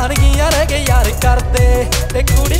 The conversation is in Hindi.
ਜਾਣਗੀਆਂ ਰਹਿ ਗਏ ਯਾਰ ਕਰਦੇ ਤੇ ਕੁੜੀ